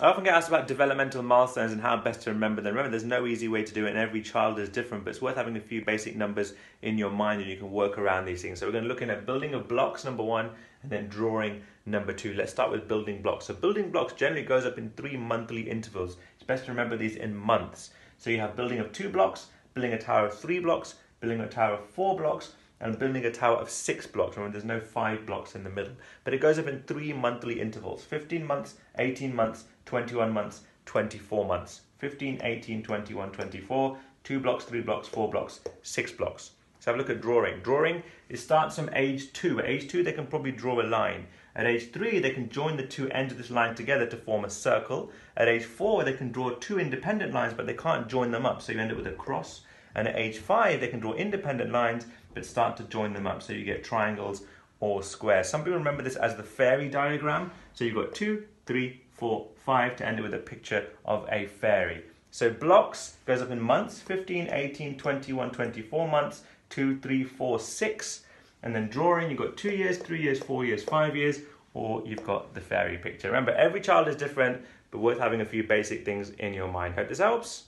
I often get asked about developmental milestones and how best to remember them. Remember, there's no easy way to do it, and every child is different, but it's worth having a few basic numbers in your mind and you can work around these things. So, we're going to look in at building of blocks, number one, and then drawing, number two. Let's start with building blocks. So, building blocks generally goes up in three monthly intervals. It's best to remember these in months. So, you have building of two blocks, building a tower of three blocks, building a tower of four blocks, and building a tower of six blocks. Remember, there's no five blocks in the middle, but it goes up in three monthly intervals 15 months, 18 months, 21 months, 24 months. 15, 18, 21, 24, two blocks, three blocks, four blocks, six blocks. So have a look at drawing. Drawing, it starts from age two. At age two, they can probably draw a line. At age three, they can join the two ends of this line together to form a circle. At age four, they can draw two independent lines, but they can't join them up, so you end up with a cross. And at age five, they can draw independent lines, but start to join them up, so you get triangles or squares. Some people remember this as the fairy diagram. So you've got two, three, four, five to end it with a picture of a fairy. So blocks goes up in months 15, 18, 21, 24 months, 2, 3, 4, 6. And then drawing, you've got two years, three years, four years, five years, or you've got the fairy picture. Remember, every child is different, but worth having a few basic things in your mind. Hope this helps.